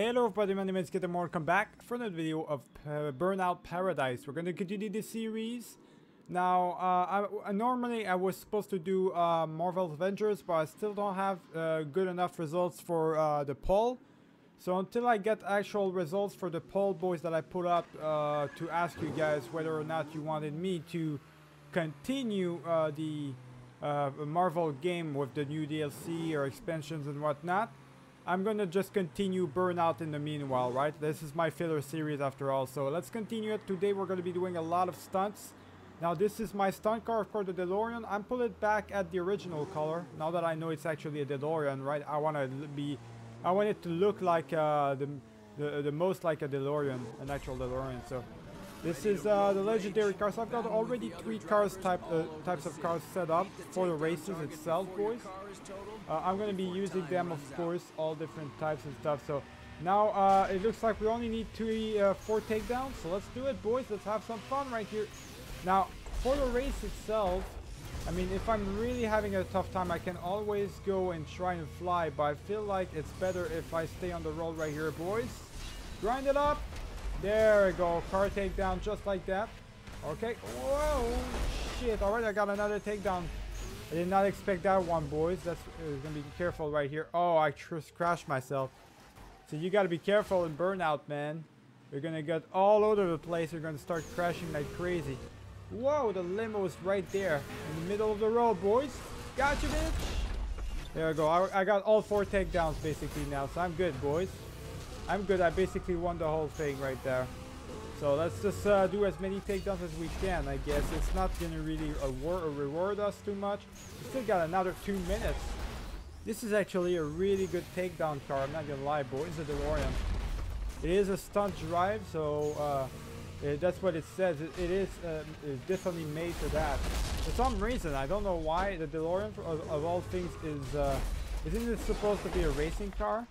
Hello everybody, my name is Kitten welcome back for another video of uh, Burnout Paradise. We're gonna continue this series. Now, uh, I, normally I was supposed to do uh, Marvel Avengers, but I still don't have uh, good enough results for uh, the poll. So until I get actual results for the poll boys that I put up uh, to ask you guys whether or not you wanted me to continue the Marvel game with the new DLC or expansions and whatnot, I'm gonna just continue Burnout in the meanwhile, right? This is my filler series after all, so let's continue it. Today we're gonna be doing a lot of stunts. Now this is my stunt car for the DeLorean. I'm put it back at the original color. Now that I know it's actually a DeLorean, right? I want to be, I want it to look like uh, the, the the most like a DeLorean, an actual DeLorean. So this is uh, the legendary cars. I've got already three cars type uh, types of cars set up for the races itself, boys. Uh, I'm going to be using them, of course, all different types and stuff. So now uh, it looks like we only need three, uh, four takedowns. So let's do it, boys. Let's have some fun right here. Now, for the race itself, I mean, if I'm really having a tough time, I can always go and try and fly. But I feel like it's better if I stay on the road right here, boys. Grind it up. There we go. Car takedown just like that. Okay. Whoa. Shit. Alright, I got another takedown. I did not expect that one, boys. That's uh, gonna be careful right here. Oh, I just crashed myself. So you gotta be careful in burnout, man. You're gonna get all over the place. You're gonna start crashing like crazy. Whoa, the limo is right there in the middle of the road, boys. Gotcha, bitch. There we go. I, I got all four takedowns basically now, so I'm good, boys. I'm good. I basically won the whole thing right there. So let's just uh, do as many takedowns as we can, I guess. It's not going to really award or reward us too much. We still got another two minutes. This is actually a really good takedown car. I'm not going to lie, boys. It's a DeLorean. It is a stunt drive, so uh, it, that's what it says. it, it is uh, definitely made for that. For some reason, I don't know why, the DeLorean of, of all things is... Uh, isn't it supposed to be a racing car?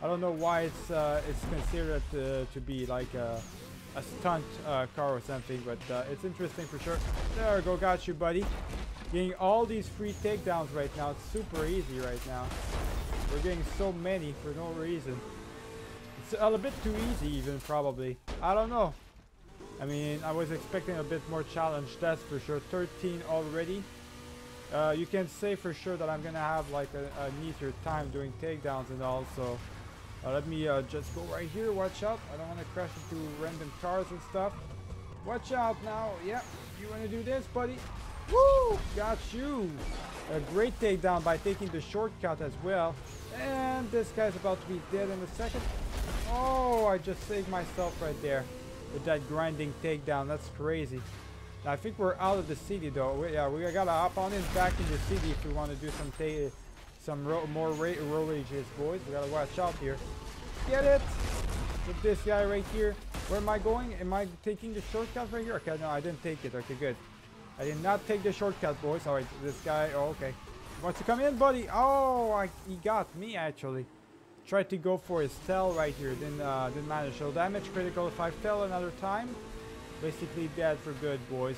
I don't know why it's uh, it's considered to, to be like a, a stunt uh, car or something, but uh, it's interesting for sure. There we go, got you, buddy. Getting all these free takedowns right now. It's super easy right now. We're getting so many for no reason. It's a little bit too easy even, probably. I don't know. I mean, I was expecting a bit more challenge, that's for sure. 13 already. Uh, you can say for sure that I'm gonna have like a, a neater time doing takedowns and all, so uh, let me uh, just go right here. Watch out. I don't want to crash into random cars and stuff. Watch out now. Yep. You want to do this, buddy? Woo! Got you. A great takedown by taking the shortcut as well. And this guy's about to be dead in a second. Oh, I just saved myself right there with that grinding takedown. That's crazy. I think we're out of the city though. We, yeah, we gotta hop on in back in the city if we want to do some some ro more ra rollages, boys. We gotta watch out here. Get it! With this guy right here. Where am I going? Am I taking the shortcut right here? Okay, no, I didn't take it. Okay, good. I did not take the shortcut, boys. Alright, this guy. Oh, okay. Wants to come in, buddy. Oh, I, he got me, actually. Tried to go for his tail right here. Didn't, uh, didn't manage. So damage critical if I fell another time. Basically dead for good, boys.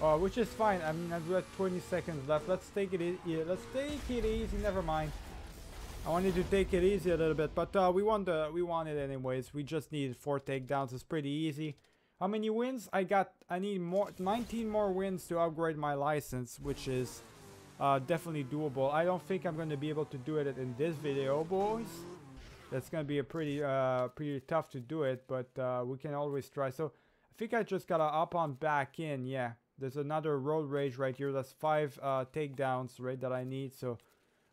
Uh, which is fine. I mean, I've got 20 seconds left. Let's take it easy. Let's take it easy. Never mind. I wanted to take it easy a little bit, but uh, we won the we won it anyways. We just needed four takedowns. It's pretty easy. How many wins? I got. I need more. 19 more wins to upgrade my license, which is uh, definitely doable. I don't think I'm going to be able to do it in this video, boys. That's going to be a pretty uh, pretty tough to do it, but uh, we can always try. So I think I just gotta up on back in. Yeah, there's another road rage right here. That's five uh, takedowns, right, that I need. So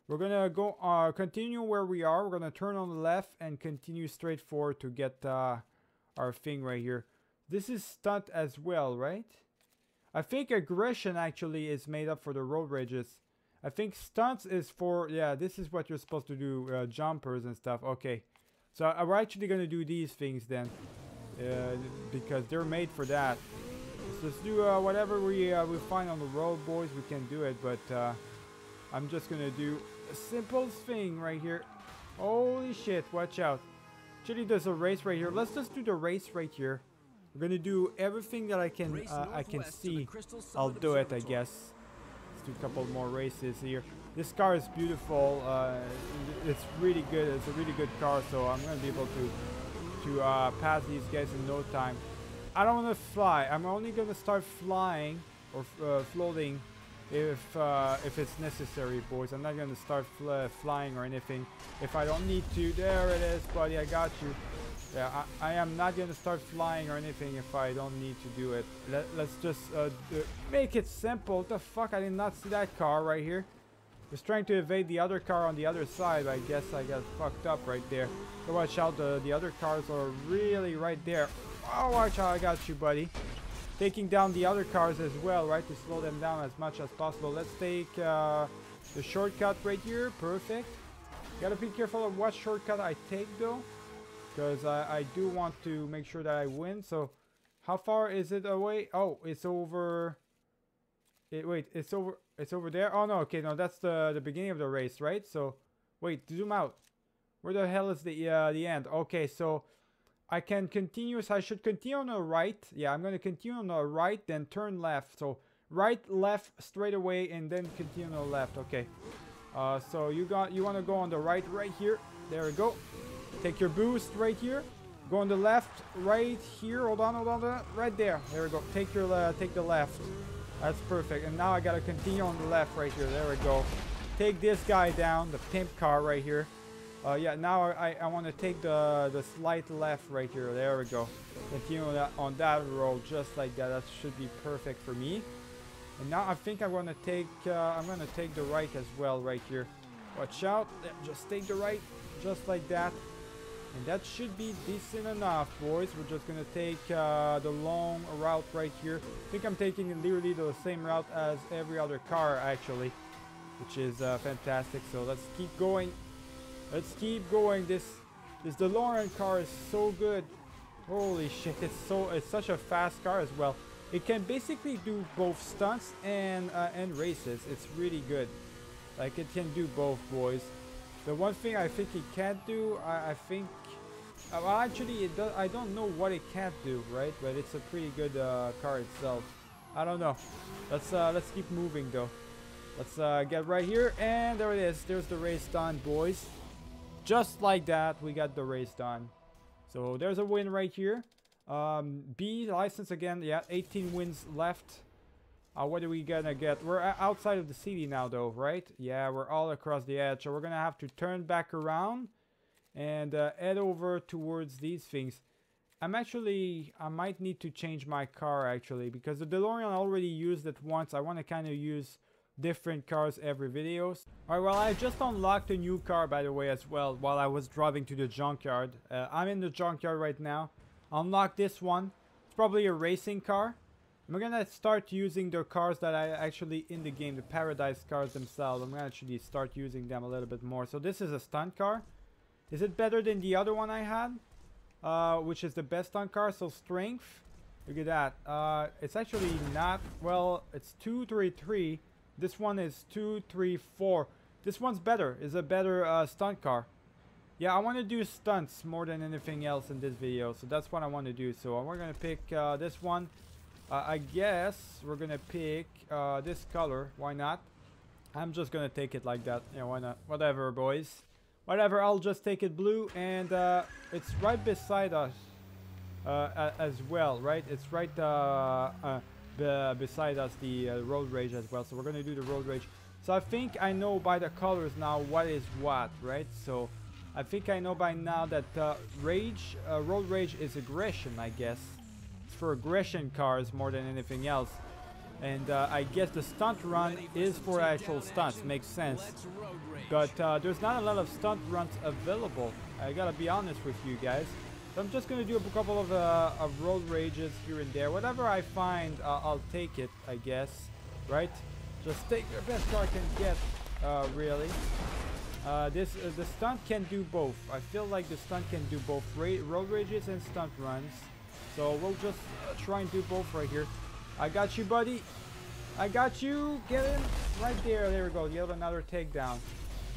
we're gonna go uh, continue where we are. We're gonna turn on the left and continue straight forward to get uh, our thing right here. This is stunt as well, right? I think aggression actually is made up for the road rages. I think stunts is for, yeah, this is what you're supposed to do, uh, jumpers and stuff. Okay, so we're actually gonna do these things then. Uh, because they're made for that. Let's just do uh, whatever we uh, we find on the road, boys. We can do it, but uh, I'm just gonna do a simple thing right here. Holy shit! Watch out. Actually, does a race right here. Let's just do the race right here. We're gonna do everything that I can uh, I can see. I'll do it, I guess. Let's do a couple more races here. This car is beautiful. Uh, it's really good. It's a really good car, so I'm gonna be able to to uh, pass these guys in no time. I don't want to fly. I'm only gonna start flying or uh, floating if uh, if it's necessary, boys. I'm not gonna start fl flying or anything if I don't need to. There it is, buddy. I got you. Yeah, I, I am not gonna start flying or anything if I don't need to do it. Let, us just uh, make it simple. What the fuck? I did not see that car right here. Was trying to evade the other car on the other side. I guess I got fucked up right there. So watch out. The, the other cars are really right there. Oh, watch out. I got you, buddy. Taking down the other cars as well, right? To slow them down as much as possible. Let's take uh, the shortcut right here. Perfect. Gotta be careful of what shortcut I take, though. Because I, I do want to make sure that I win. So, how far is it away? Oh, it's over... It, wait, it's over... It's over there? Oh, no, okay, no, that's the, the beginning of the race, right? So, wait, zoom out. Where the hell is the, uh, the end? Okay, so I can continue, so I should continue on the right. Yeah, I'm going to continue on the right, then turn left. So, right, left, straight away, and then continue on the left. Okay. Uh, so, you got you want to go on the right, right here. There we go. Take your boost right here. Go on the left, right here. Hold on, hold on, right there. There we go. Take your, uh, take the left. That's perfect. And now I gotta continue on the left right here. There we go. Take this guy down, the pimp car right here. Uh, yeah, now I, I want to take the, the slight left right here. There we go. Continue on that, on that road just like that. That should be perfect for me. And now I think I'm gonna take uh, I'm gonna take the right as well right here. Watch out! Just take the right, just like that. And that should be decent enough, boys. We're just gonna take uh, the long route right here. I think I'm taking literally the same route as every other car, actually. Which is uh, fantastic. So let's keep going. Let's keep going. This this DeLorean car is so good. Holy shit, it's so it's such a fast car as well. It can basically do both stunts and uh, and races. It's really good. Like it can do both, boys. The one thing I think it can't do, I, I think... Uh, well, actually, it does, I don't know what it can't do, right? But it's a pretty good uh, car itself. I don't know. Let's uh, let's keep moving though. Let's uh, get right here, and there it is. There's the race done, boys. Just like that, we got the race done. So there's a win right here. Um, B license again. Yeah, 18 wins left. Uh, what are we gonna get? We're outside of the city now though, right? Yeah, we're all across the edge. So we're gonna have to turn back around and uh, head over towards these things. I'm actually, I might need to change my car actually because the DeLorean already used it once. I want to kind of use different cars every videos. Alright, well I just unlocked a new car by the way as well while I was driving to the junkyard. Uh, I'm in the junkyard right now. Unlock this one. It's probably a racing car. I'm gonna start using the cars that I actually in the game, the Paradise cars themselves. I'm gonna actually start using them a little bit more. So this is a stunt car. Is it better than the other one I had? Uh, which is the best stunt car, so strength. Look at that. Uh, it's actually not, well, it's 233. This one is 234. This one's better. Is a better uh, stunt car. Yeah, I want to do stunts more than anything else in this video. So that's what I want to do. So we're going to pick uh, this one. Uh, I guess we're gonna pick uh, this color. Why not? I'm just gonna take it like that. Yeah, why not? Whatever, boys. Whatever, I'll just take it blue. And uh, it's right beside us uh, as well, right? It's right uh, uh, beside us, the road rage as well. So we're gonna do the road rage. So I think I know by the colors now what is what, right? So I think I know by now that rage, road rage is aggression, I guess it's for aggression cars more than anything else. And uh, I guess the stunt run is for actual stunts, makes sense. But uh, there's not a lot of stunt runs available. I gotta be honest with you guys. So I'm just gonna do a couple of, uh, of road rages here and there. Whatever I find, uh, I'll take it, I guess. Right? Just take the best car I can get, uh, really. Uh, this the stunt can do both. I feel like the stunt can do both ra road rages and stunt runs. So we'll just uh, try and do both right here. I got you, buddy. I got you. Get him right there. There we go. Yet another takedown.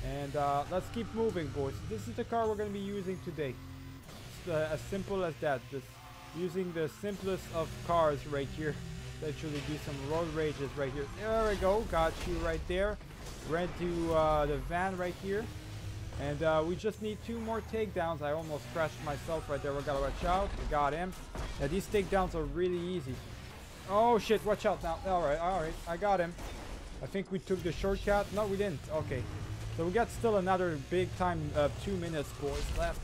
And uh, let's keep moving, boys. This is the car we're going to be using today. Uh, as simple as that. Just using the simplest of cars right here. actually do some road rages right here. There we go. Got you right there. Ran to uh, the van right here. And uh, we just need two more takedowns. I almost crashed myself right there. We gotta watch out. We got him. Now these takedowns are really easy. Oh shit, watch out now. Alright, alright. I got him. I think we took the shortcut. No, we didn't. Okay. So we got still another big time uh, two minutes boys left.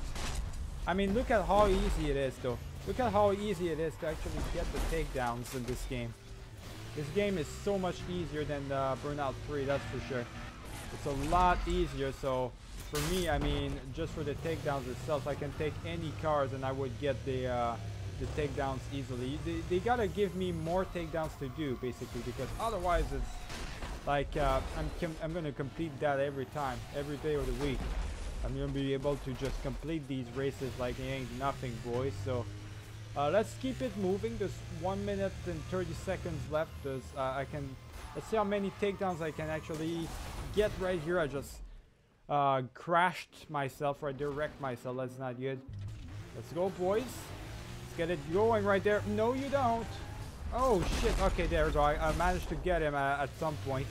I mean, look at how easy it is though. Look at how easy it is to actually get the takedowns in this game. This game is so much easier than uh, Burnout 3, that's for sure. It's a lot easier, so for me, I mean, just for the takedowns itself, I can take any cars and I would get the uh, the takedowns easily. They, they gotta give me more takedowns to do, basically, because otherwise it's like uh, I'm, I'm gonna complete that every time, every day of the week. I'm gonna be able to just complete these races like it ain't nothing, boys. So uh, let's keep it moving. There's one minute and 30 seconds left. There's, uh, I can let's see how many takedowns I can actually get right here. I just uh, crashed myself right there, wrecked myself. That's not good. Let's go, boys. Let's get it going right there. No, you don't. Oh, shit. Okay, there we go. I, I managed to get him uh, at some point.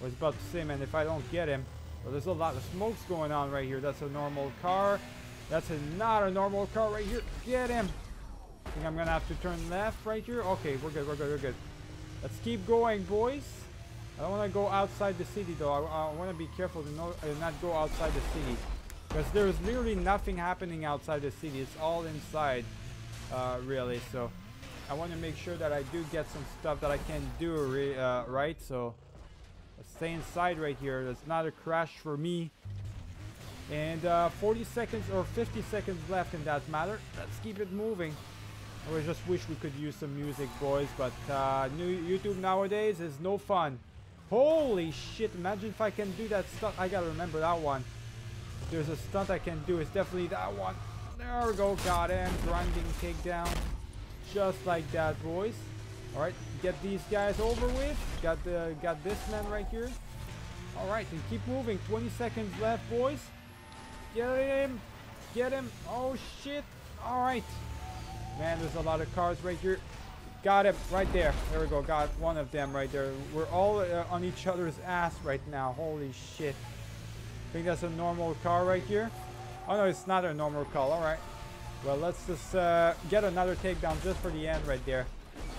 I was about to say, man, if I don't get him... There's a lot of smokes going on right here. That's a normal car. That's a, not a normal car right here. Get him. I think I'm going to have to turn left right here. Okay, we're good, we're good, we're good. Let's keep going, boys. I don't want to go outside the city though. I, I want to be careful to uh, not go outside the city. Because there's literally nothing happening outside the city. It's all inside, uh, really. So I want to make sure that I do get some stuff that I can do, uh, right? So stay inside right here. That's not a crash for me. And uh, 40 seconds or 50 seconds left in that matter. Let's keep it moving. I just wish we could use some music, boys. But uh, new YouTube nowadays is no fun. Holy shit, imagine if I can do that stunt. I gotta remember that one. If there's a stunt I can do, it's definitely that one. There we go, got him. Grinding takedown. Just like that, boys. Alright, get these guys over with. Got the got this man right here. Alright, and keep moving. 20 seconds left, boys. Get him. Get him. Oh shit. Alright. Man, there's a lot of cars right here. Got him right there. There we go. Got one of them right there. We're all uh, on each other's ass right now. Holy shit. I think that's a normal car right here. Oh no, it's not a normal car. All right. Well, let's just uh, get another takedown just for the end right there.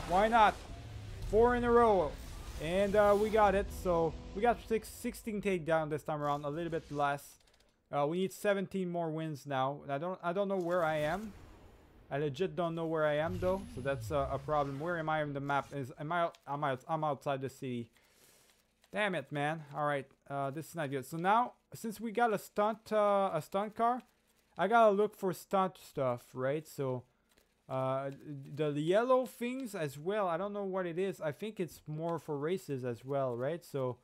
Why not? Four in a row. And uh, we got it. So we got six, 16 takedown this time around. A little bit less. Uh, we need 17 more wins now. I don't I don't know where I am. I legit don't know where I am though, so that's uh, a problem. Where am I on the map? Is am I? I'm out. I'm outside the city. Damn it, man. All right, uh, this is not good. So now, since we got a stunt, uh, a stunt car, I gotta look for stunt stuff, right? So, uh, the, yellow things as well. I don't know what it is. I think it's more for races as well, right? So,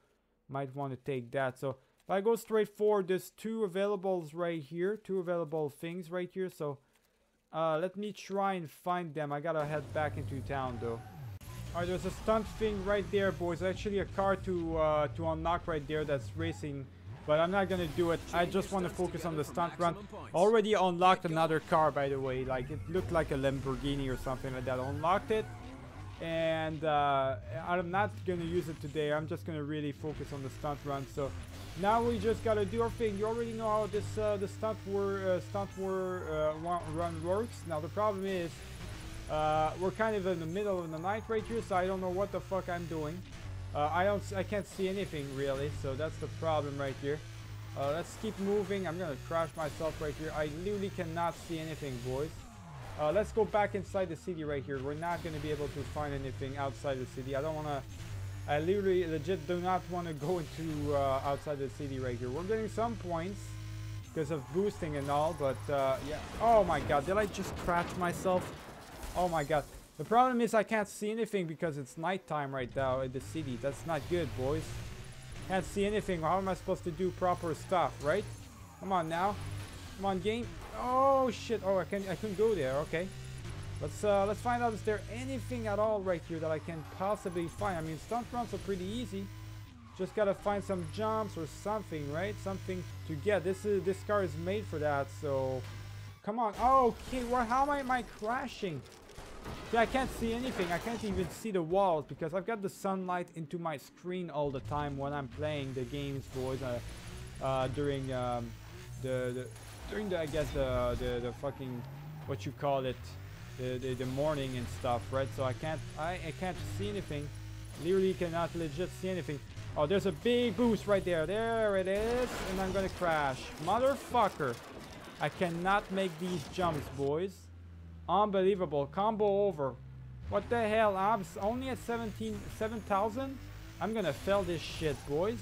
might want to take that. So, if I go straight forward, there's two availables right here, two available things right here. So. Uh, let me try and find them. I gotta head back into town though. Alright, there's a stunt thing right there, boys. Actually, a car to uh, to unlock right there that's racing. But I'm not gonna do it. I just want to focus on the stunt run. Already unlocked another car, by the way. Like, it looked like a Lamborghini or something like that. Unlocked it. And uh, I'm not gonna use it today. I'm just gonna really focus on the stunt run. So now we just gotta do our thing. You already know how this uh, the stunt war uh, stunt war uh, run works. Now the problem is uh, we're kind of in the middle of the night right here, so I don't know what the fuck I'm doing. Uh, I don't I can't see anything really, so that's the problem right here. Uh, let's keep moving. I'm gonna crash myself right here. I literally cannot see anything, boys. let's go back inside the city right here. We're not gonna be able to find anything outside the city. I don't wanna I literally legit do not want to go into uh, outside the city right here. We're getting some points because of boosting and all, but uh, yeah. Oh my god, did I just crash myself? Oh my god. The problem is I can't see anything because it's nighttime right now in the city. That's not good, boys. Can't see anything. How am I supposed to do proper stuff, right? Come on now. Come on, game. Oh shit. Oh, I can I can go there. Okay. Let's uh, let's find out is there anything at all right here that I can possibly find. I mean, stunt runs are pretty easy. Just gotta find some jumps or something, right? Something to get. This is this car is made for that. So, come on. Oh, okay. Well, how am I, am I crashing? See, I can't see anything. I can't even see the walls because I've got the sunlight into my screen all the time when I'm playing the games, boys. Uh, uh, during um, the, the during the I guess the, the the fucking what you call it the, the the morning and stuff, right? So I can't I I can't see anything. Literally cannot legit see anything. Oh, there's a big boost right there. There it is, and I'm gonna crash, motherfucker. I cannot make these jumps, boys. Unbelievable. Combo over. What the hell? I'm only at 17, 7,000? I'm gonna fail this shit, boys.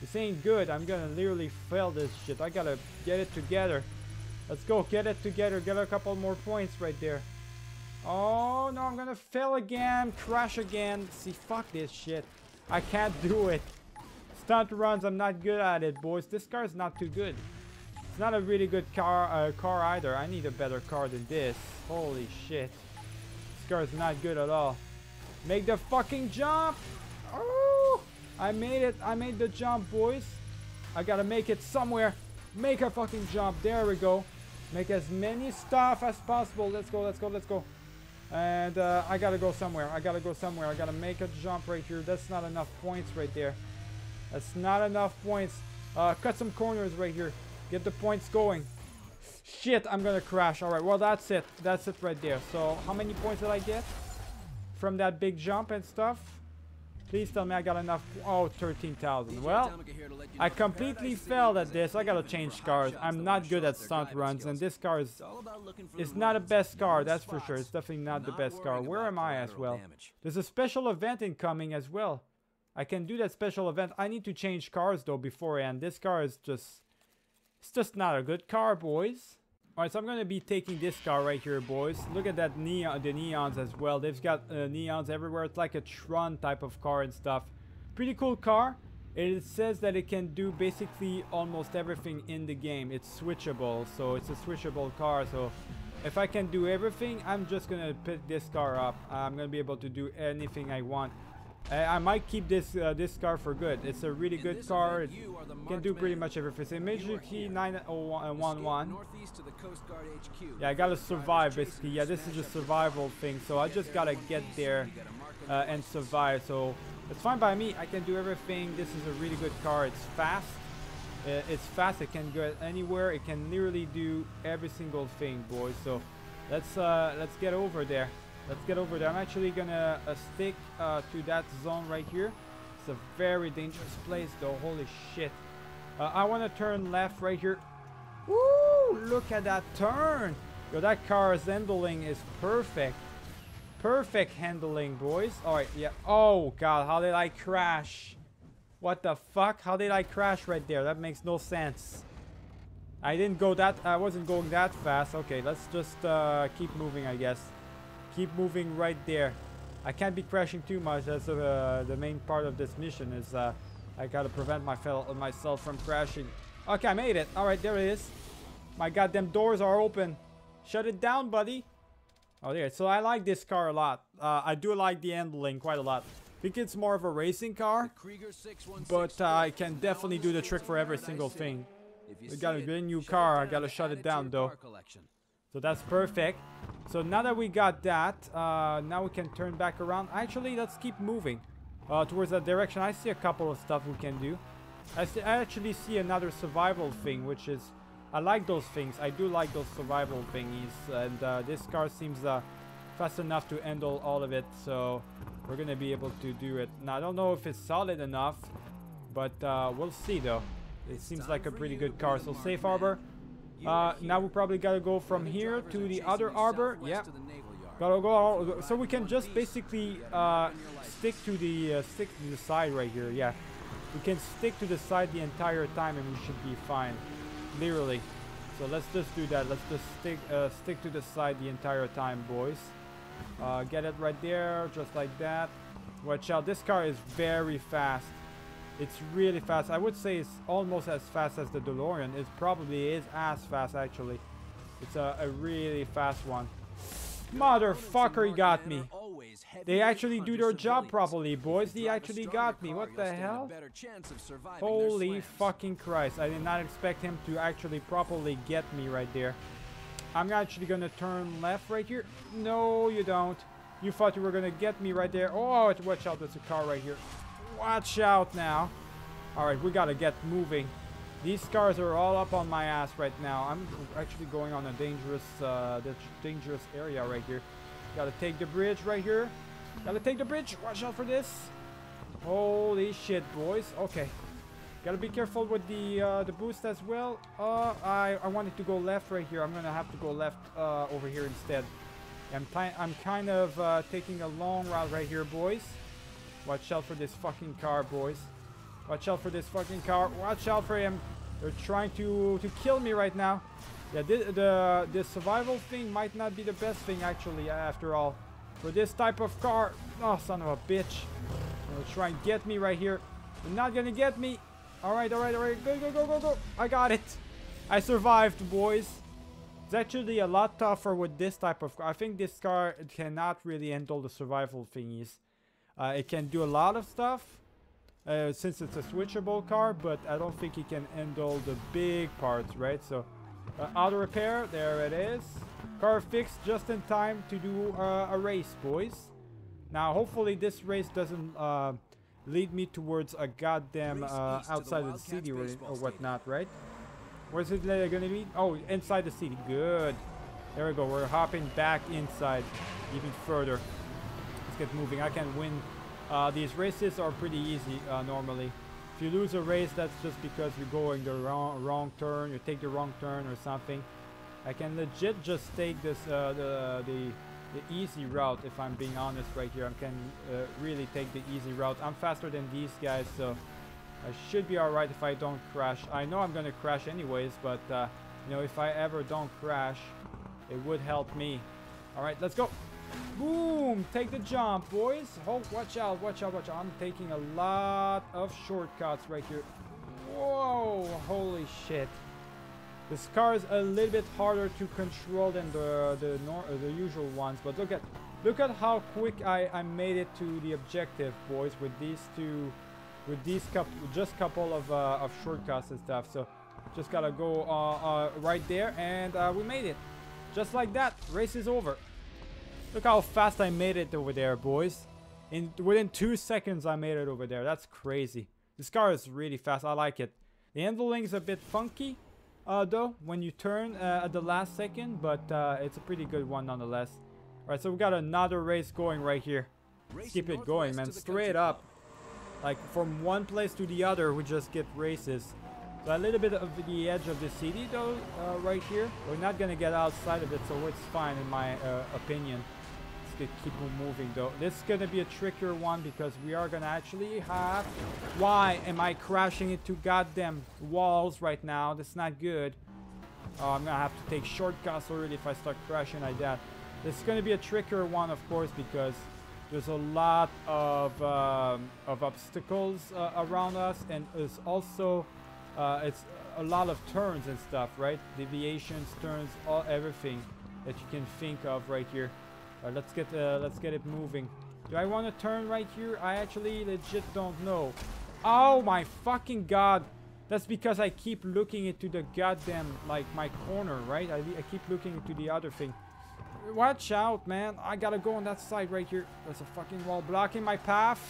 This ain't good. I'm gonna literally fail this shit. I gotta get it together. Let's go. Get it together. Get a couple more points right there. Oh, no. I'm gonna fail again. Crash again. See, fuck this shit. I can't do it. Stunt runs. I'm not good at it, boys. This car is not too good. It's not a really good car, uh, car either. I need a better car than this. Holy shit. This car is not good at all. Make the fucking jump. Oh, I made it. I made the jump, boys. I gotta make it somewhere. Make a fucking jump. There we go. Make as many stuff as possible. Let's go, let's go, let's go. And uh, I gotta go somewhere. I gotta go somewhere. I gotta make a jump right here. That's not enough points right there. That's not enough points. Uh, cut some corners right here. Get the points going. Shit, I'm gonna crash. Alright, well that's it. That's it right there. So, how many points did I get? From that big jump and stuff? Please tell me I got enough. Oh, 13,000. Well, I completely failed at this. I gotta change cars. I'm not good at stunt runs, and this car is, is not a best car, that's for sure. It's definitely not the best car. Where am I as well? There's a special event incoming as well. I can do that special event. I need to change cars though before. beforehand. This car is just it's just not a good car, boys. Alright, so I'm going to be taking this car right here, boys. Look at that neon, the neons as well. They've got uh, neons everywhere. It's like a Tron type of car and stuff. Pretty cool car. It says that it can do basically almost everything in the game. It's switchable, so it's a switchable car. So if I can do everything, I'm just to pick this car up. I'm to be able to do anything I want. I might keep this uh, this car for good. It's a really good car. It can do pretty much everything. Major key 9011. Yeah, I gotta survive basically. Yeah, this is a survival thing. So I just gotta get there uh, and survive. So it's fine by me. I can do everything. This is a really good car. It's fast. Uh, it's fast. It can go anywhere. It can literally do every single thing, boys. So let's uh, let's get over there. Let's get over there. I'm actually gonna uh, stick uh, to that zone right here. It's a very dangerous place though. Holy shit. Uh, I want to turn left right here. Woo! Look at that turn. Yo, that car's handling is perfect. Perfect handling, boys. Alright, yeah. Oh, God. How did I crash? What the fuck? How did I crash right there? That makes no sense. I didn't go that... I wasn't going that fast. Okay, let's just uh, keep moving, I guess. Keep moving right there. I can't be crashing too much. That's uh, the main part of this mission is uh, I gotta prevent my myself from crashing. Okay, I made it. Alright, there it is. My goddamn doors are open. Shut it down, buddy. Oh, there. So I like this car a lot. Uh, I do like the handling quite a lot. I think it's more of a racing car. But uh, I can definitely do the trick for every single thing. We got a good new car. I gotta shut it down, though. So that's perfect. So now that we got that, uh, now we can turn back around. Actually, let's keep moving uh, towards that direction. I see a couple of stuff we can do. I, see, I actually see another survival thing, which is... I like those things. I do like those survival thingies. And uh, this car seems uh, fast enough to handle all of it. So we're going to be able to do it. Now, I don't know if it's solid enough. But uh, we'll see, though. It seems like a pretty good car. So safe harbor. Uh, now we probably gotta go from here to the other arbor. Yeah. Gotta go all, so we can just basically uh, stick to the uh, stick to the side right here. Yeah, we can stick to the side the entire time and we should be fine. Literally. So let's just do that. Let's just stick uh, stick to the side the entire time, boys. Uh, get it right there, just like that. Watch out. This car is very fast. It's really fast. I would say it's almost as fast as the DeLorean. It probably is as fast, actually. It's a, a really fast one. Motherfucker, he got me. They actually do their job properly, boys. They actually got me. What the hell? Holy fucking Christ. I did not expect him to actually properly get me right there. I'm actually gonna turn left right here. No, you don't. You thought you were gonna get me right there. Oh, watch out, there's a car right here. Watch out now. Alright, we gotta get moving. These cars are all up on my ass right now. I'm actually going on a dangerous, uh, dangerous area right here. Gotta take the bridge right here. Gotta take the bridge. Watch out for this. Holy shit, boys. Okay. Gotta be careful with the uh, the boost as well. Uh, I, I wanted to go left right here. I'm gonna have to go left uh, over here instead. I'm, I'm kind of uh, taking a long route right here, boys. Watch out for this fucking car, boys. Watch out for this fucking car. Watch out for him. They're trying to, to kill me right now. Yeah, the, the, the survival thing might not be the best thing, actually, after all. For this type of car. Oh, son of a bitch. They're trying to get me right here. They're not gonna get me. Alright, alright, alright. Go, go, go, go, go. I got it. I survived, boys. It's actually a lot tougher with this type of car. I think this car cannot really handle the survival thingies. Uh, it can do a lot of stuff uh, since it's a switchable car, but I don't think it can handle the big parts, right? So, uh, auto repair, there it is. Car fixed just in time to do uh, a race, boys. Now, hopefully this race doesn't uh, lead me towards a goddamn uh, outside of the city or, or whatnot, right? Where's it gonna be? Oh, inside the city. Good. There we go. We're hopping back inside even further. Let's get moving. I can win. Uh, these races are pretty easy uh, normally. If you lose a race, that's just because you're going the wrong wrong turn. You take the wrong turn or something. I can legit just take this uh, the the the easy route if I'm being honest right here. I can uh, really take the easy route. I'm faster than these guys, so I should be alright if I don't crash. I know I'm gonna crash anyways, but uh, you know, if I ever don't crash, it would help me. Alright, let's go. Boom! Take the jump, boys. Oh, watch out, watch out, watch out. I'm taking a lot of shortcuts right here. Whoa! Holy shit. This car is a little bit harder to control than the the, uh, the usual ones, but look at look at how quick I, I made it to the objective, boys, with these two with these couple, just couple of, uh, of shortcuts and stuff. So just gotta go uh, uh, right there and uh, we made it. Just like that, race is over. Look how fast I made it over there, boys. In Within two seconds, I made it over there. That's crazy. This car is really fast. I like it. The handling is a bit funky, uh, though, when you turn uh, at the last second, but it's a pretty good one nonetheless. Alright, so we got another race going right here. Keep it going, man. Straight up. Like from one place to the other, we just get races. So a little bit of the edge of the city though, uh, right here. We're not gonna get outside of it, so it's fine in my uh, opinion. Let's keep moving though. This is gonna be a trickier one because we are gonna actually have... Why am I crashing into goddamn walls right now? That's not good. Oh, I'm gonna have to take shortcuts already if I start crashing like that. This is gonna be a trickier one, of course, because there's a lot of, um, of obstacles uh, around us and it's also uh, it's a lot of turns and stuff, right? Deviations, turns, all everything that you can think of right here. Right, let's get uh, let's get it moving. Do I want to turn right here? I actually legit don't know. Oh my fucking god! That's because I keep looking into the goddamn like my corner, right? I, I keep looking into the other thing. Watch out, man. I gotta go on that side right here. There's a fucking wall blocking my path.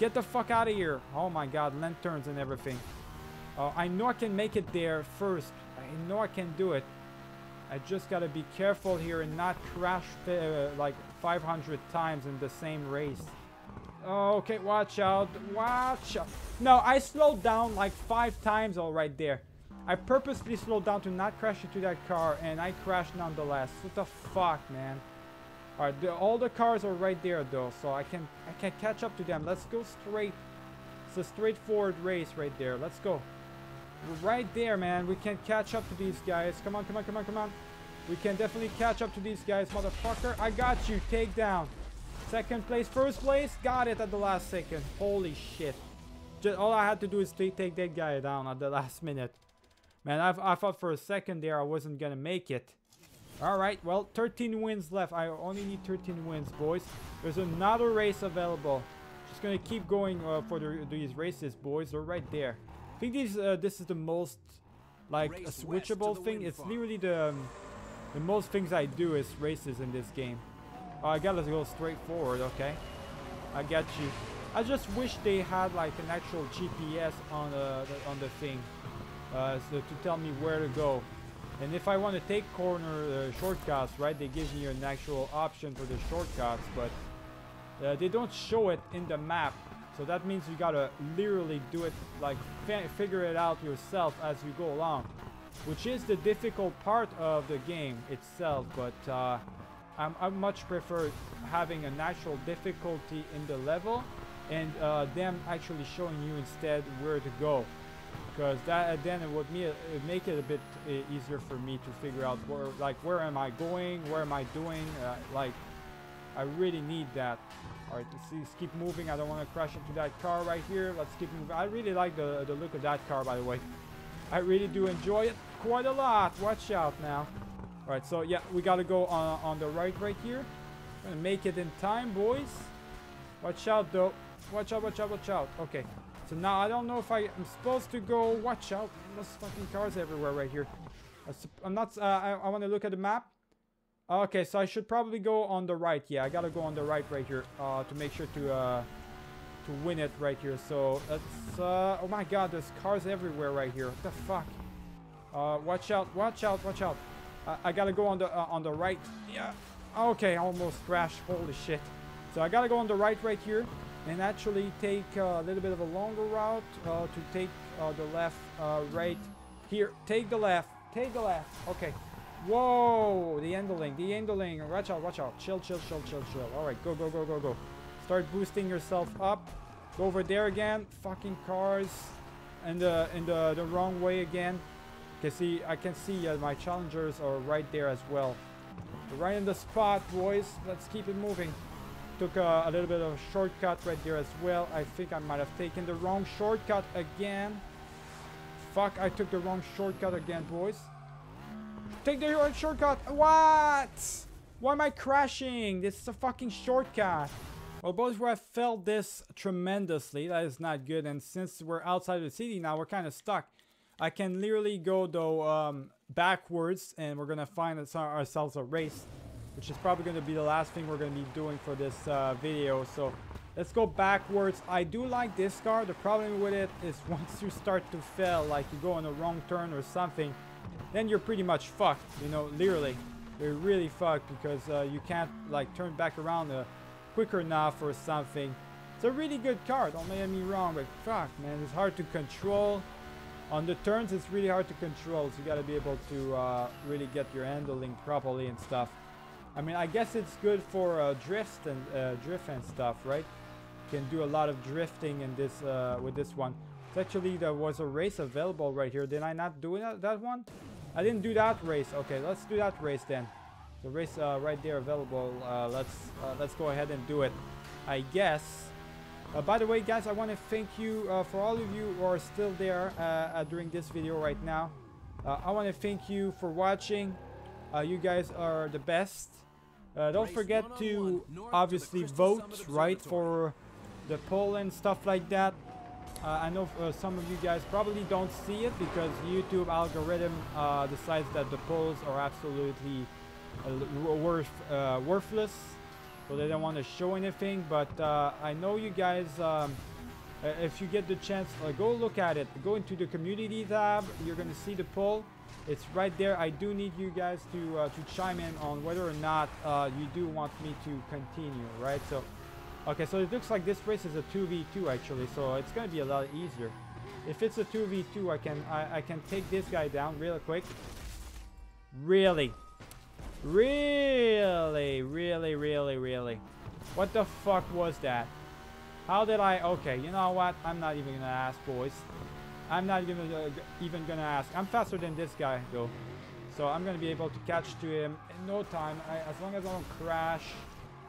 Get the fuck out of here. Oh my god, lanterns and everything. Uh, I know I can make it there first. I know I can do it. I just gotta be careful here and not crash uh, like 500 times in the same race. Oh, okay, watch out. Watch out. No, I slowed down like five times all right there. I purposely slowed down to not crash into that car, and I crashed nonetheless. What the fuck, man? Alright, all the cars are right there, though, so I can I can catch up to them. Let's go straight. It's a straightforward race right there. Let's go. Right there, man. We can catch up to these guys. Come on, come on, come on, come on. We can definitely catch up to these guys, motherfucker. I got you. Take down. Second place, first place. Got it at the last second. Holy shit. Just, all I had to do is take that guy down at the last minute. Man, I've, I thought for a second there I wasn't gonna make it. Alright, well, 13 wins left. I only need 13 wins, boys. There's another race available. Just gonna keep going uh, for the, these races, boys. They're right there. I think these, uh, this is the most, like, a switchable thing. It's literally the... Um, the most things I do is races in this game. Oh, I gotta go straight forward, okay. I get you. I just wish they had like an actual GPS on the, the on the thing, uh, so to tell me where to go. And if I want to take corner uh, shortcuts, right, they give me an actual option for the shortcuts, but uh, they don't show it in the map. So that means you gotta literally do it, like figure it out yourself as you go along. Which is the difficult part of the game itself, but uh, I'm, I much prefer having a natural difficulty in the level and uh, them actually showing you instead where to go because that then it would me it make it a bit uh, easier for me to figure out where like where am I going where am I doing uh, like I really need that all right let's, let's keep moving I don't want to crash into that car right here let's keep moving I really like the the look of that car by the way I really do enjoy it quite a lot watch out now all right so yeah we got to go on on the right right here gonna make it in time boys watch out though watch out watch out watch out okay so now I don't know if I am supposed to go. Watch out! There's fucking cars everywhere right here. I'm not. Uh, I, I want to look at the map. Okay, so I should probably go on the right. Yeah, I gotta go on the right right here uh, to make sure to uh, to win it right here. So let's. Uh, oh my God, there's cars everywhere right here. What the fuck? Uh, watch out! Watch out! Watch out! I gotta go on the uh, on the right. Yeah. Okay, almost crashed. Holy shit. So I gotta go on the right right here and actually take a little bit of a longer route uh, to take uh, the left uh, right here take the left take the left okay whoa the endling the endling watch out watch out. Chill chill chill chill chill. All right go go go go go. Start boosting yourself up. Go over there again. Fucking cars and the in the the wrong way again. Can see i can see uh, my challengers are right there as well. Right in the spot boys. Let's keep it moving. Took a, a, little bit of a shortcut right there as well. I think I might have taken the wrong shortcut again. Fuck, I took the wrong shortcut again, boys. Take the shortcut. What? Why am I crashing? This is a fucking shortcut. Well, boys, where I felt this tremendously. That is not good. And since we're outside of the city now, we're kind of stuck. I can literally go, though, um, backwards. And we're going to find ourselves a race which is probably going to be the last thing we're going to be doing for this uh, video. So let's go backwards. I do like this car. The problem with it is once you start to fail, like you go on a wrong turn or something, then you're pretty much fucked, you know, literally. You're really fucked because uh, you can't like turn back around uh, quicker enough or something. It's a really good car, don't get me wrong, but fuck, man, it's hard to control. On the turns, it's really hard to control, so you gotta be able to uh, really get your handling properly and stuff. I mean, I guess it's good for uh, drift and uh, drift and stuff, right? You can do a lot of drifting in this uh, with this one. Actually, there was a race available right here. Did I not do that, that one? I didn't do that race. Okay, let's do that race then. The race uh, right there available. Uh, let's uh, let's go ahead and do it. I guess. by the way, guys, I want to thank you for all of you who are still there during this video right now. I want to thank you for watching. you guys are the best. Uh, don't forget to obviously vote, right, for the poll and stuff like that. Uh, I know uh, some of you guys probably don't see it because YouTube algorithm uh, decides that the polls are absolutely uh, worth, uh, worthless. So they don't want to show anything. But I know you guys, um, if you get the chance, go look at it. Go into the community tab. You're going to see the poll. It's right there. I do need you guys to uh, to chime in on whether or not uh, you do want me to continue, right? So, okay, so it looks like this race is a 2v2 actually, so it's gonna be a lot easier. If it's a 2v2, I can I, I can take this guy down real quick. Really, really, really, really, really. What the fuck was that? How did I? Okay, you know what? I'm not even gonna ask, boys. I'm not even, uh, even gonna ask. I'm faster than this guy though. So I'm gonna be able to catch to him in no time. I, as long as I don't crash.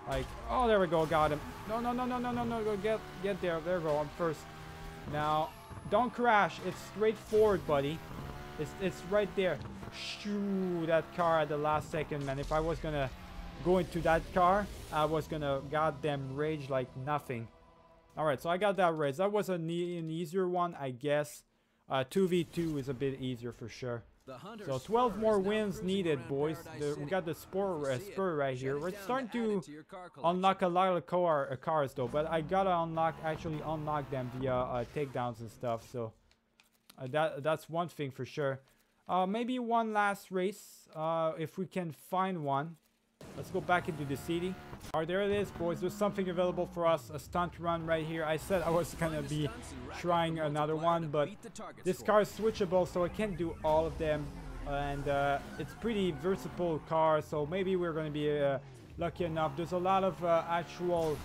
Like, oh, there we go, got him. No, no, no, no, no, no, no, go get, get there. There we go, I'm first. Now, don't crash. It's straightforward, buddy. It's, it's right there. Shoo, that car at the last second, man. If I was gonna go into that car, I was gonna goddamn rage like nothing. Alright, so I got that race. That was an, e an easier one, I guess. Uh, 2v2 is a bit easier for sure. So 12 more wins needed, boys. The, we got the spur, uh, spur right here. We're starting to unlock a lot of car, uh, cars though, but I gotta unlock, actually unlock them via uh, takedowns and stuff. So uh, that that's one thing for sure. Uh, maybe one last race, uh, if we can find one. Let's go back into the city. Alright, there it is, boys. There's something available for us. A stunt run right here. I said I was gonna be trying another one, but this car is switchable, so I can't do all of them. And uh, it's pretty versatile car, so maybe we're gonna be uh, lucky enough. There's a lot of uh, actual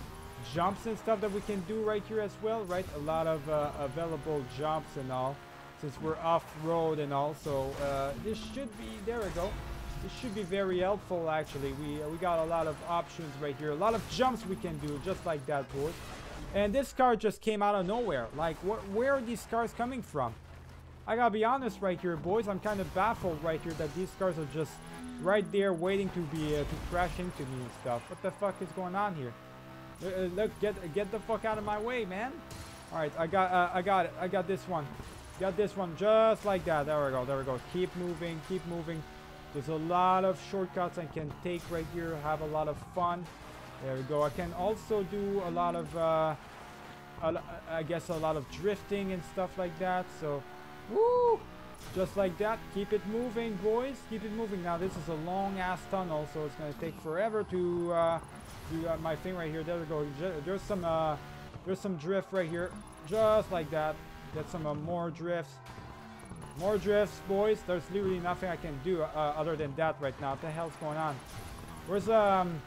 jumps and stuff that we can do right here as well, right? A lot of uh, available jumps and all, since we're off-road and all. So uh, this should be, there we go. This should be very helpful actually. We, uh, we got a lot of options right here. A lot of jumps we can do just like that, boys. And this car just came out of nowhere. Like, where are these cars coming from? I gotta be honest right here, boys. I'm kind of baffled right here that these cars are just right there waiting to be uh, to crash into me and stuff. What the fuck is going on here? Uh, uh look, get get the fuck out of my way, man. All right, I got uh, I got it. I got this one. Got this one just like that. There we go. There we go. Keep moving. Keep moving. There's a lot of shortcuts I can take right here, have a lot of fun. There we go. I can also do a lot of, uh, I guess a lot of drifting and stuff like that. So, woo! Just like that. Keep it moving, boys. Keep it moving. Now, this is a long-ass tunnel, so it's going to take forever to uh, do uh, my thing right here. There we go. There's some, uh, there's some drift right here. Just like that. Get some uh, more drifts. More drifts, boys. There's literally nothing I can do uh, other than that right now. What the hell's going on? Where's um,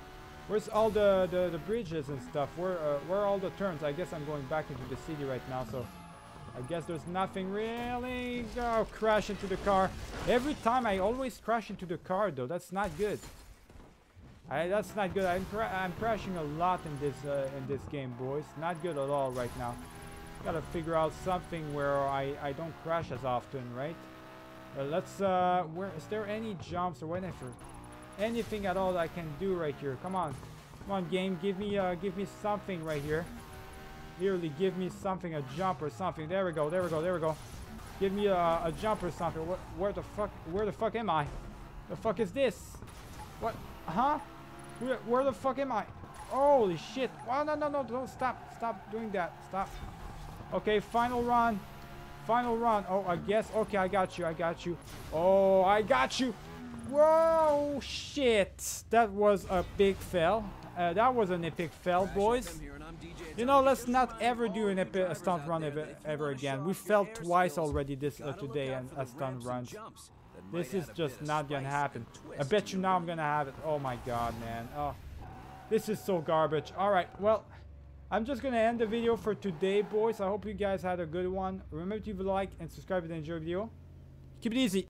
where's all the the, the bridges and stuff? Where uh, where are all the turns? I guess I'm going back into the city right now, so I guess there's nothing really. Oh, crash into the car. Every time I always crash into the car, though. That's not good. I, that's not good. I'm, cra I'm crashing a lot in this uh, in this game, boys. Not good at all right now. Gotta figure out something where I, I don't crash as often, right? Uh, let's, uh, where, is there any jumps or whatever? Anything at all that I can do right here? Come on. Come on, game. Give me, uh, give me something right here. Literally, give me something, a jump or something. There we go, there we go, there we go. Give me a, a jump or something. Where, where the fuck, where the fuck am I? The fuck is this? What? Huh? Where, where the fuck am I? Holy shit. Oh, no, no, no, don't stop. Stop doing that. Stop. Okay, final run. Final run. Oh, I guess. Okay, I got you. I got you. Oh, I got you. Whoa, shit. That was a big fail. Uh, that was an epic fail, boys. You know, let's not ever do an epic a stunt run ever, ever again. We failed twice already this uh, today and a stunt run. This is just not gonna happen. I bet you now I'm gonna have it. Oh my god, man. Oh, this is so garbage. All right, well. I'm just going to end the video for today, boys. I hope you guys had a good one. Remember to like and subscribe if you enjoyed the video. Keep it easy.